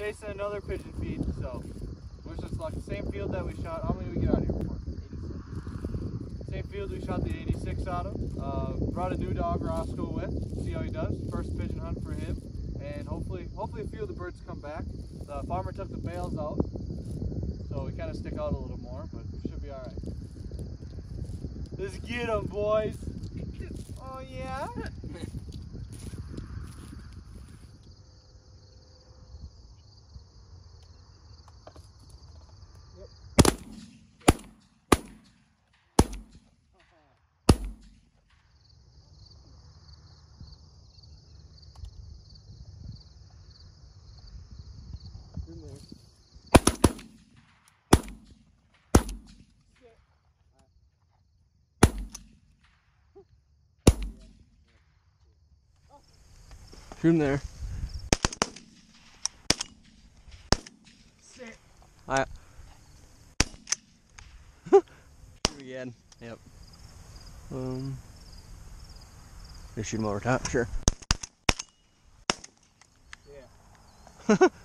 chasing another pigeon feed, so wish us luck. Same field that we shot. How many we get out here before? 86. Same field we shot the 86 out of. Uh, brought a new dog Roscoe with. See how he does. First pigeon hunt for him, and hopefully, hopefully a few of the birds come back. The farmer took the bales out, so we kind of stick out a little more, but we should be all right. Let's get them, boys. Oh yeah. Shoot there. Sit. I. Again. Yep. Um. Just shoot him over top. Sure. Yeah.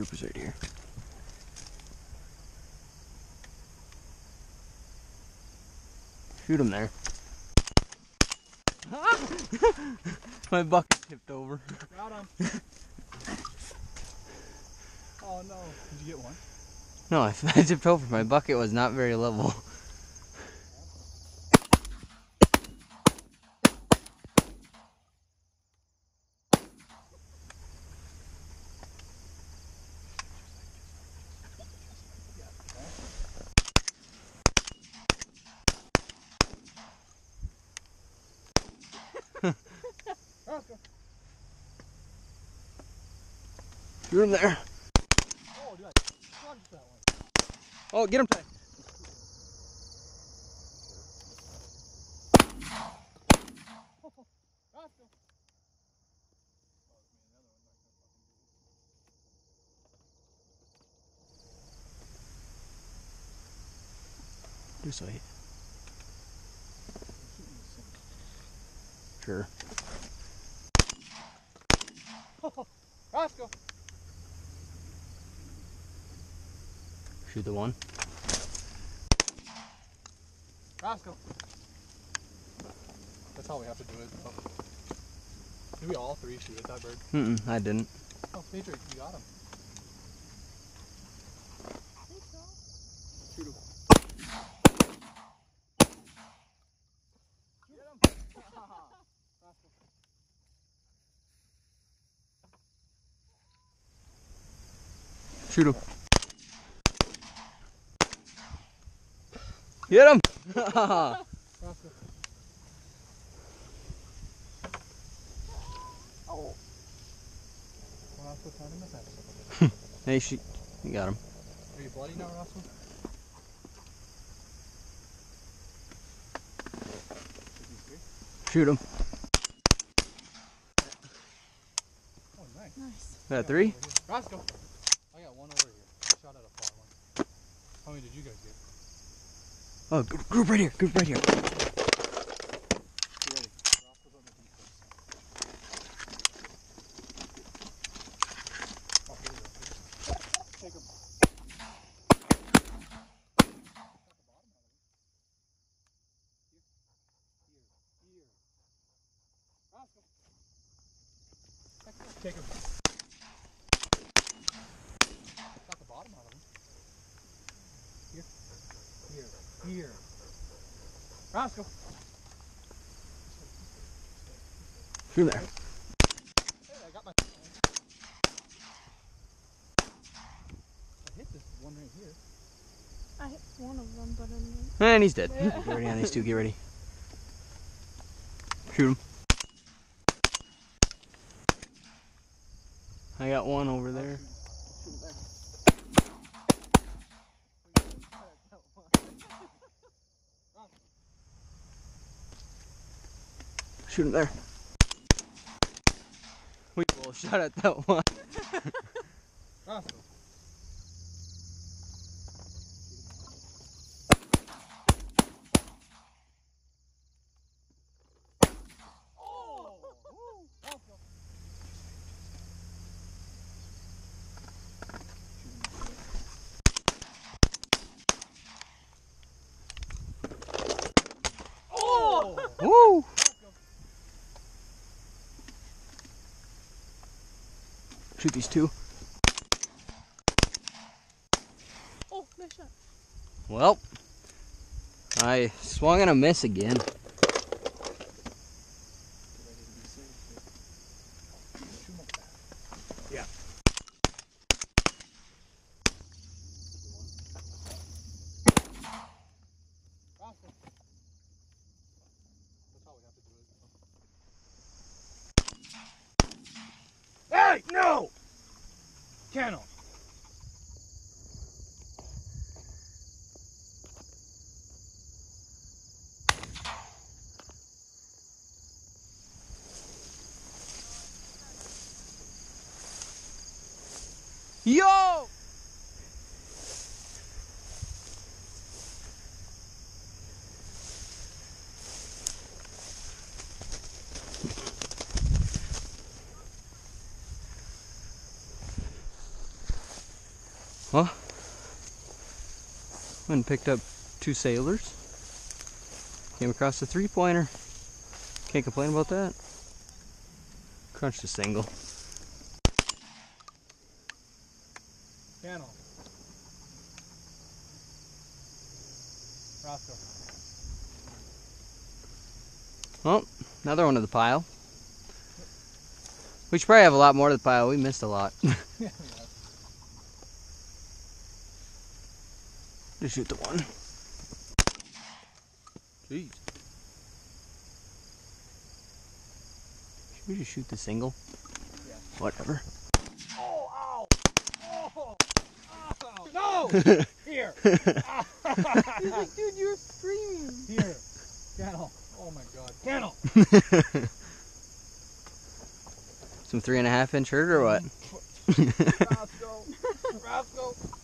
Is right here. Shoot him there. My bucket tipped over. Got him. oh no. Did you get one? No, I, I tipped over. My bucket was not very level. Shoot him there. Oh, dude. Oh, get him tight. Do so. Sure. Roscoe. Shoot the one. Roscoe. That's how we have to do it. Oh. Did we all three shoot at that bird? Mm-mm, I didn't. Oh, Patrick, you got him. Shoot him. Get him. Roscoe. Shoot him. Get him! Roscoe. Roscoe trying to miss that. hey, she, you got him. Are you bloody now, Roscoe? Shoot him. Oh, nice. Nice. Got three? Roscoe. I got one over here. I shot at a far one. How many did you guys get? Oh, gr- group right here. Group right here. Get ready. Roscoe's on the defense. Oh, here we go. Take him. Here. Here. Roscoe. Take him. Got the bottom out of him. Here. Here. Here. Roscoe. Shoot him there. Hey, I got my. I hit this one right here. I hit one of them, but I didn't. And he's dead. Get ready on these two. Get ready. Shoot him. I got one over there. Shoot him there. We both shot at that one. Woo! Shoot these two. Oh, nice shot. Well, I swung and a miss again. Yeah. Hey, no! Kennel. Yo! Well, went and picked up two sailors. Came across a three pointer. Can't complain about that. Crunched a single. Kennel. Roscoe. Well, another one of the pile. We should probably have a lot more to the pile. We missed a lot. Just shoot the one. Jeez. Should we just shoot the single? Yeah. Whatever. Oh, ow! Oh! Ow! No! Here! He's like, dude, you're screaming. Here! Kennel. Oh my god. Kennel! Some three and a half inch hurt or what? Roscoe! Roscoe!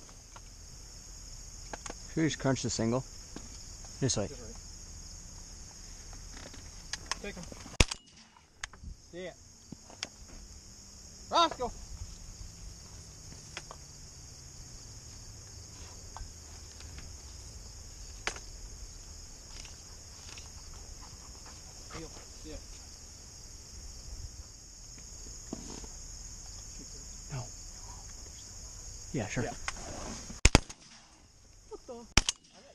Should we just crunch the single? This way. Take him. See it. Roscoe! Yeah, sure. Yeah. What the?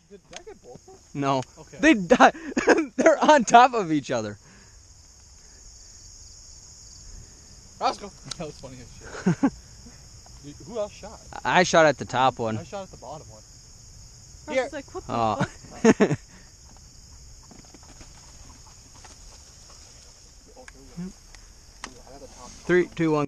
Did, did I get both of them? No. Okay. They die. They're on top of each other. Roscoe! That was funny as shit. You- Who else shot? I shot at the top one. I shot at the bottom one. I Here. was like, what the Oh. fuck? Here we go. Ooh, I got the top. Three, two, one.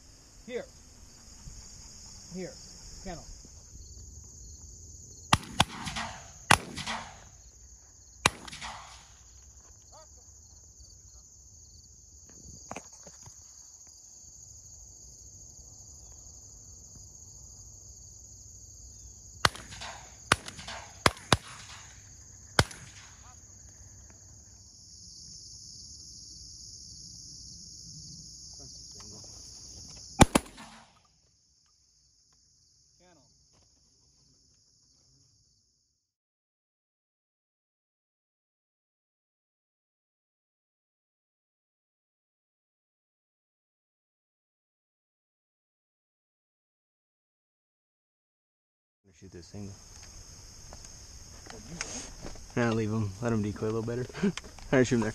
Shoot this single. Nah, leave him. Let him decoy a little better. Alright, shoot him there.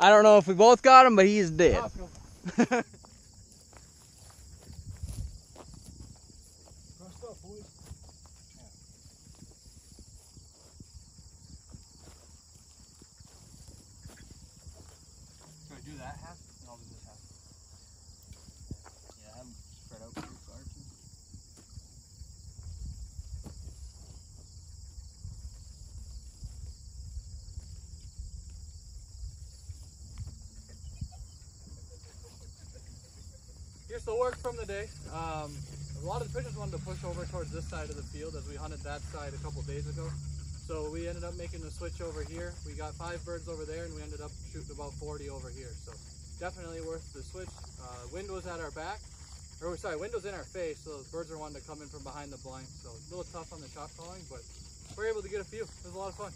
I don't know if we both got him, but he is dead. Here's the work from the day. Um, a lot of the pigeons wanted to push over towards this side of the field as we hunted that side a couple days ago. So we ended up making the switch over here. We got five birds over there and we ended up shooting about 40 over here. So definitely worth the switch. Uh, wind was at our back, or sorry, wind was in our face, so the birds are wanting to come in from behind the blind. So a little tough on the shot calling, but we're able to get a few. It was a lot of fun.